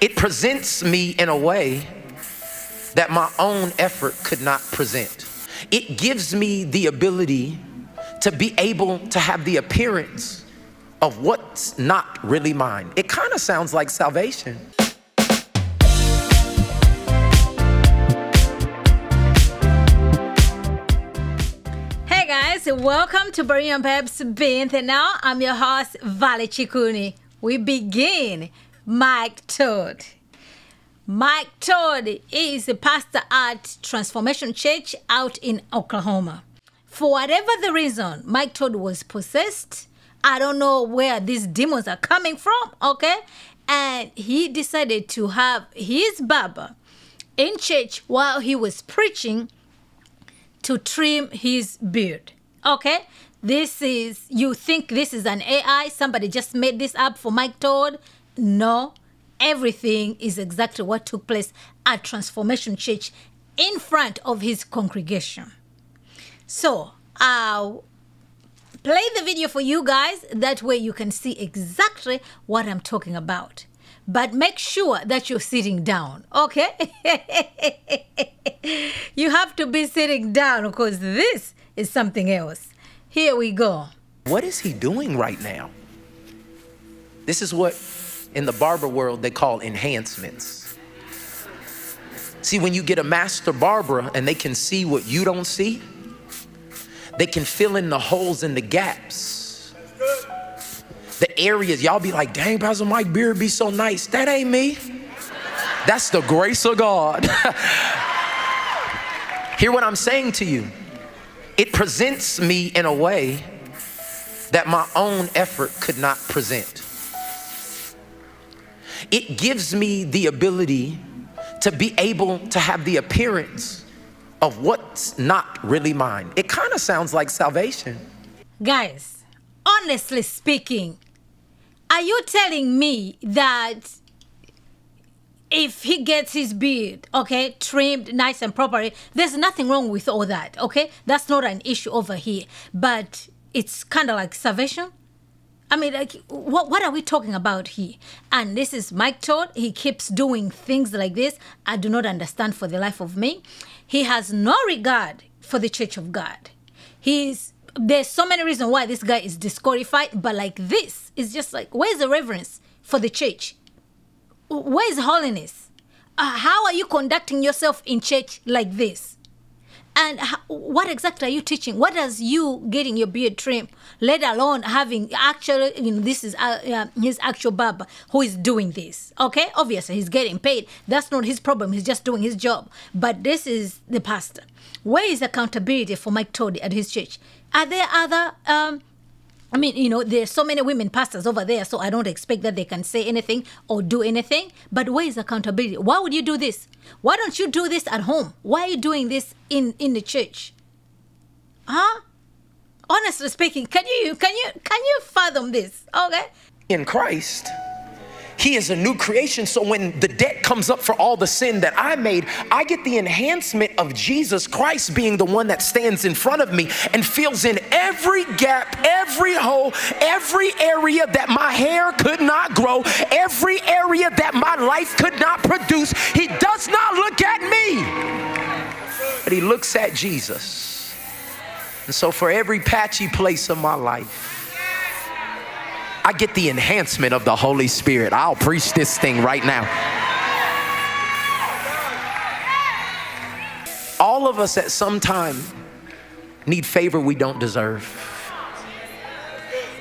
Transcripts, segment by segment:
It presents me in a way that my own effort could not present. It gives me the ability to be able to have the appearance of what's not really mine. It kind of sounds like salvation. Hey guys, welcome to Berean Babes Bint. And now I'm your host, Vale Chikuni. We begin. Mike Todd. Mike Todd is a pastor at Transformation Church out in Oklahoma. For whatever the reason, Mike Todd was possessed. I don't know where these demons are coming from, okay? And he decided to have his barber in church while he was preaching to trim his beard. Okay? This is, you think this is an AI? Somebody just made this up for Mike Todd? No. Everything is exactly what took place at Transformation Church in front of his congregation. So, I'll play the video for you guys. That way you can see exactly what I'm talking about. But make sure that you're sitting down, okay? you have to be sitting down because this is something else. Here we go. What is he doing right now? This is what in the barber world they call enhancements. See, when you get a master barber and they can see what you don't see, they can fill in the holes and the gaps. The areas, y'all be like, dang, Pastor Mike Beard be so nice. That ain't me. That's the grace of God. Hear what I'm saying to you. It presents me in a way that my own effort could not present. It gives me the ability to be able to have the appearance of what's not really mine. It kind of sounds like salvation. Guys, honestly speaking, are you telling me that if he gets his beard, okay, trimmed nice and properly, there's nothing wrong with all that, okay? That's not an issue over here. But it's kind of like salvation. I mean, like, what, what are we talking about here? And this is Mike Todd. He keeps doing things like this. I do not understand for the life of me. He has no regard for the church of God. He's there's so many reasons why this guy is disqualified, but like this is just like, where's the reverence for the church? Where is holiness? Uh, how are you conducting yourself in church like this? And what exactly are you teaching? What does you getting your beard trimmed, let alone having actually, you know, this is uh, uh, his actual barber who is doing this. Okay, obviously he's getting paid. That's not his problem. He's just doing his job. But this is the pastor. Where is accountability for Mike Todd at his church? Are there other? Um, I mean, you know, there's so many women pastors over there, so I don't expect that they can say anything or do anything. But where is accountability? Why would you do this? Why don't you do this at home? Why are you doing this in in the church? Huh? Honestly speaking, can you can you can you fathom this? Okay. In Christ, he is a new creation. So when the debt comes up for all the sin that I made, I get the enhancement of Jesus Christ being the one that stands in front of me and fills in every gap, every hole, every area that my hair could not grow, every area that my life could not produce. He does not look at me, but he looks at Jesus. And so for every patchy place of my life, I get the enhancement of the Holy Spirit. I'll preach this thing right now. All of us at some time need favor we don't deserve.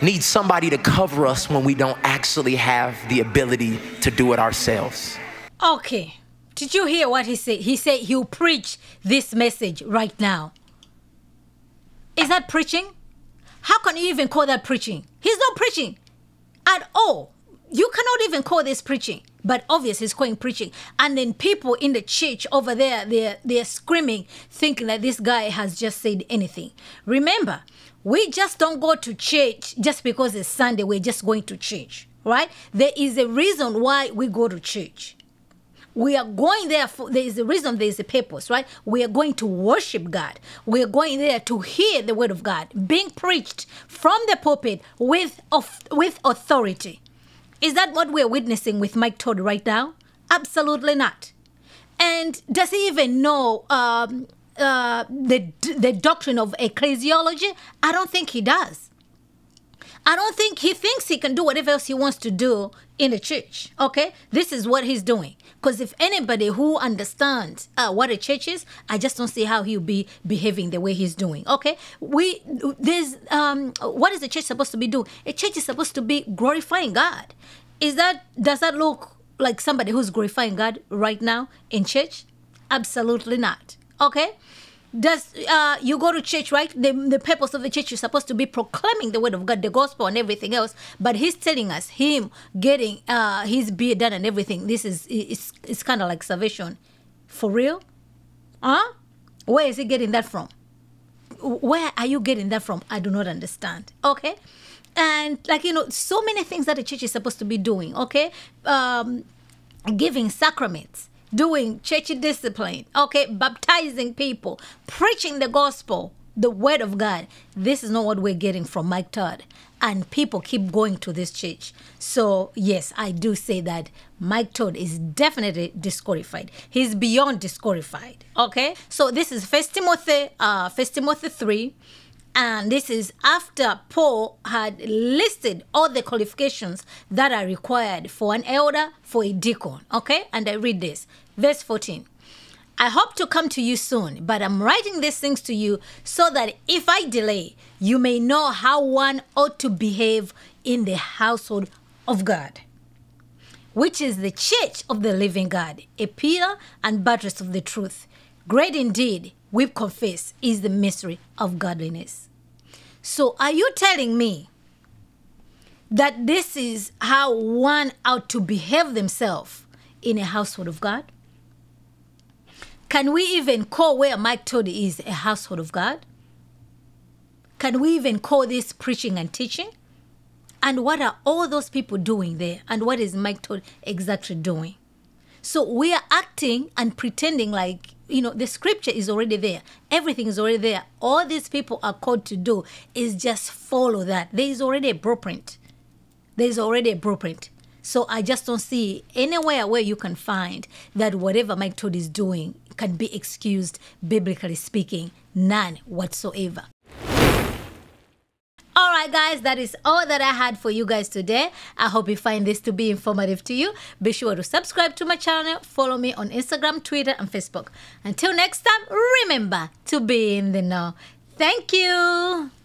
Need somebody to cover us when we don't actually have the ability to do it ourselves. Okay. Did you hear what he said? He said he'll preach this message right now. Is that preaching? How can you even call that preaching? He's not preaching at all. You cannot even call this preaching, but obviously he's calling preaching. And then people in the church over there, they're, they're screaming, thinking that this guy has just said anything. Remember, we just don't go to church just because it's Sunday, we're just going to church, right? There is a reason why we go to church. We are going there for there is a reason, there is a purpose, right? We are going to worship God. We are going there to hear the word of God being preached from the pulpit with of, with authority. Is that what we're witnessing with Mike Todd right now? Absolutely not. And does he even know um, uh, the the doctrine of ecclesiology? I don't think he does. I don't think he thinks he can do whatever else he wants to do in the church. Okay, this is what he's doing. Because if anybody who understands uh, what a church is, I just don't see how he'll be behaving the way he's doing. Okay, we there's um, what is the church supposed to be doing? A church is supposed to be glorifying God. Is that does that look like somebody who's glorifying God right now in church? Absolutely not. Okay does uh, you go to church right? The, the purpose of the church is supposed to be proclaiming the word of god the gospel and everything else. But he's telling us him getting uh, his beard done and everything this is it's, it's kind of like salvation. For real? Huh? Where is he getting that from? Where are you getting that from? I do not understand okay? And like you know so many things that the church is supposed to be doing okay? Um giving sacraments doing church discipline, okay, baptizing people, preaching the gospel, the word of God. This is not what we're getting from Mike Todd. And people keep going to this church. So, yes, I do say that Mike Todd is definitely disqualified. He's beyond disqualified. Okay? So this is First Timothy, uh, First Timothy 3. And this is after Paul had listed all the qualifications that are required for an elder, for a deacon. Okay? And I read this. Verse 14. I hope to come to you soon, but I'm writing these things to you so that if I delay, you may know how one ought to behave in the household of God, which is the church of the living God, a pillar and buttress of the truth. Great indeed, we confess, is the mystery of godliness. So, are you telling me that this is how one ought to behave themselves in a household of God? Can we even call where Mike Todd is a household of God? Can we even call this preaching and teaching? And what are all those people doing there? And what is Mike Todd exactly doing? So we are acting and pretending like you know the scripture is already there. Everything is already there. All these people are called to do is just follow that. There is already a blueprint. There is already a blueprint. So i just don't see anywhere where you can find that whatever mike todd is doing can be excused biblically speaking none whatsoever all right, guys, that is all that I had for you guys today. I hope you find this to be informative to you. Be sure to subscribe to my channel, follow me on Instagram, Twitter, and Facebook. Until next time, remember to be in the know. Thank you.